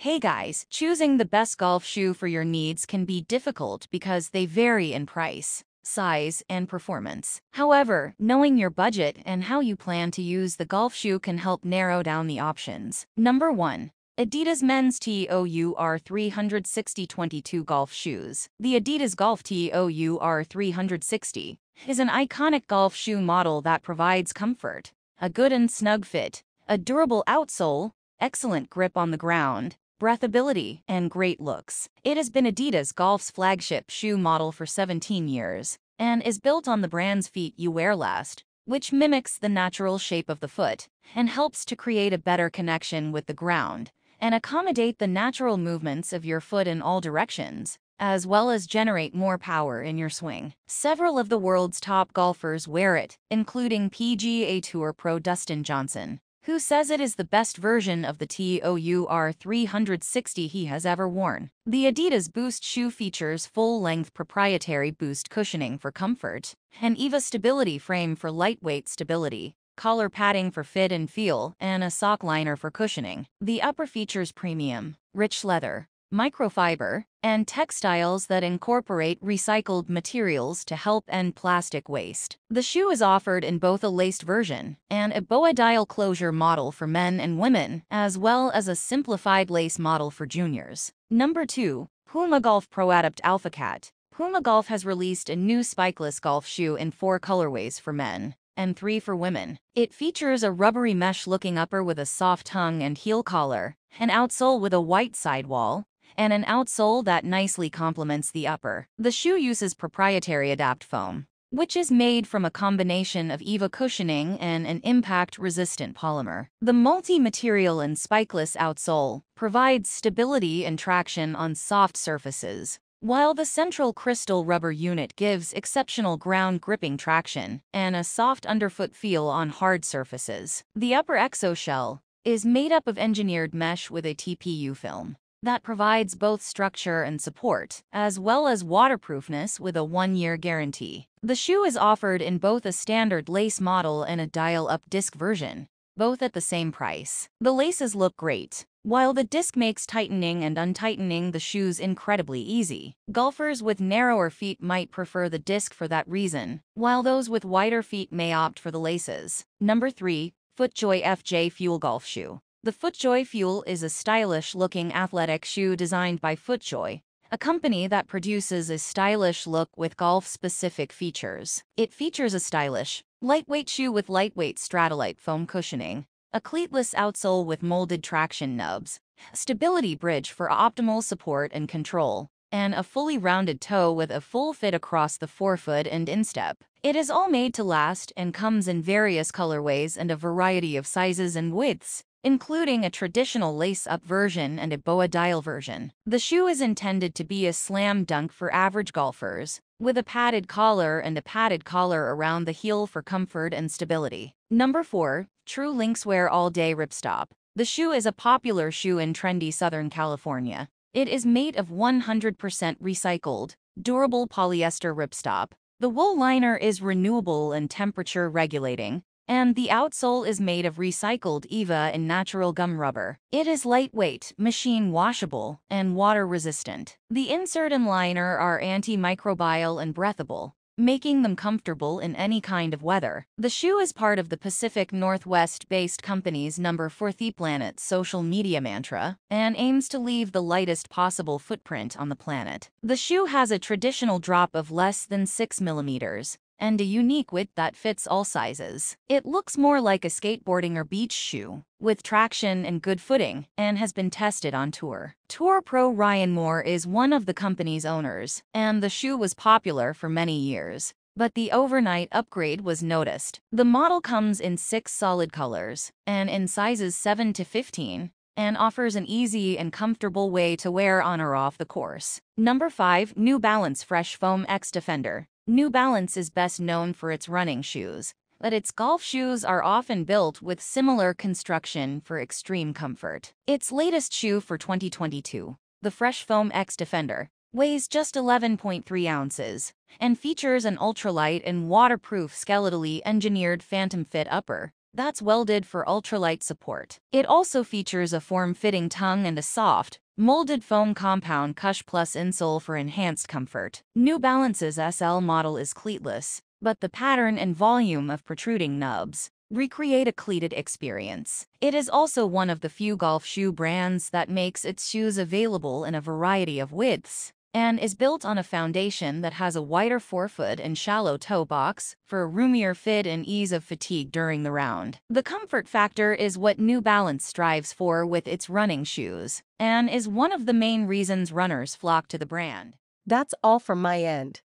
Hey guys, choosing the best golf shoe for your needs can be difficult because they vary in price, size, and performance. However, knowing your budget and how you plan to use the golf shoe can help narrow down the options. Number 1. Adidas Men's TOUR 360 22 Golf Shoes. The Adidas Golf TOUR 360 is an iconic golf shoe model that provides comfort, a good and snug fit, a durable outsole, excellent grip on the ground, breathability, and great looks. It has been Adidas Golf's flagship shoe model for 17 years and is built on the brand's feet you wear last, which mimics the natural shape of the foot and helps to create a better connection with the ground and accommodate the natural movements of your foot in all directions, as well as generate more power in your swing. Several of the world's top golfers wear it, including PGA Tour pro Dustin Johnson, who says it is the best version of the TOUR 360 he has ever worn. The Adidas Boost shoe features full-length proprietary boost cushioning for comfort, an EVA stability frame for lightweight stability, collar padding for fit and feel, and a sock liner for cushioning. The upper features premium, rich leather, microfiber, and textiles that incorporate recycled materials to help end plastic waste. The shoe is offered in both a laced version and a boa dial closure model for men and women, as well as a simplified lace model for juniors. Number 2. Puma Golf Pro Adapt Alpha Cat. Puma Golf has released a new spikeless golf shoe in four colorways for men and three for women. It features a rubbery mesh-looking upper with a soft tongue and heel collar, an outsole with a white sidewall, and an outsole that nicely complements the upper. The shoe uses proprietary Adapt foam, which is made from a combination of EVA cushioning and an impact-resistant polymer. The multi-material and spikeless outsole provides stability and traction on soft surfaces, while the central crystal rubber unit gives exceptional ground gripping traction and a soft underfoot feel on hard surfaces. The upper exoshell is made up of engineered mesh with a TPU film that provides both structure and support, as well as waterproofness with a one-year guarantee. The shoe is offered in both a standard lace model and a dial-up disc version, both at the same price. The laces look great, while the disc makes tightening and untightening the shoes incredibly easy. Golfers with narrower feet might prefer the disc for that reason, while those with wider feet may opt for the laces. Number 3. FootJoy FJ Fuel Golf Shoe. The FootJoy Fuel is a stylish-looking athletic shoe designed by FootJoy, a company that produces a stylish look with golf-specific features. It features a stylish, lightweight shoe with lightweight Stratolite foam cushioning, a cleatless outsole with molded traction nubs, stability bridge for optimal support and control, and a fully rounded toe with a full fit across the forefoot and instep. It is all made to last and comes in various colorways and a variety of sizes and widths including a traditional lace-up version and a boa dial version. The shoe is intended to be a slam dunk for average golfers, with a padded collar and a padded collar around the heel for comfort and stability. Number 4. True Linkswear All Day Ripstop. The shoe is a popular shoe in trendy Southern California. It is made of 100% recycled, durable polyester ripstop. The wool liner is renewable and temperature regulating, and the outsole is made of recycled EVA and natural gum rubber. It is lightweight, machine washable, and water resistant. The insert and liner are antimicrobial and breathable, making them comfortable in any kind of weather. The shoe is part of the Pacific Northwest-based company's number 4 The Planet social media mantra and aims to leave the lightest possible footprint on the planet. The shoe has a traditional drop of less than 6 millimeters, and a unique width that fits all sizes. It looks more like a skateboarding or beach shoe, with traction and good footing, and has been tested on tour. Tour pro Ryan Moore is one of the company's owners, and the shoe was popular for many years. But the overnight upgrade was noticed. The model comes in six solid colors, and in sizes 7 to 15, and offers an easy and comfortable way to wear on or off the course. Number 5. New Balance Fresh Foam X Defender. New Balance is best known for its running shoes, but its golf shoes are often built with similar construction for extreme comfort. Its latest shoe for 2022, the Fresh Foam X Defender, weighs just 11.3 ounces and features an ultralight and waterproof skeletally engineered phantom fit upper, that's welded for ultralight support. It also features a form-fitting tongue and a soft, molded foam compound Cush Plus insole for enhanced comfort. New Balance's SL model is cleatless, but the pattern and volume of protruding nubs recreate a cleated experience. It is also one of the few golf shoe brands that makes its shoes available in a variety of widths and is built on a foundation that has a wider forefoot and shallow toe box for a roomier fit and ease of fatigue during the round. The comfort factor is what New Balance strives for with its running shoes, and is one of the main reasons runners flock to the brand. That's all from my end.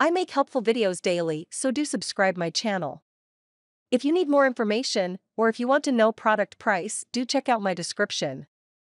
I make helpful videos daily, so do subscribe my channel. If you need more information, or if you want to know product price, do check out my description.